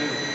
move.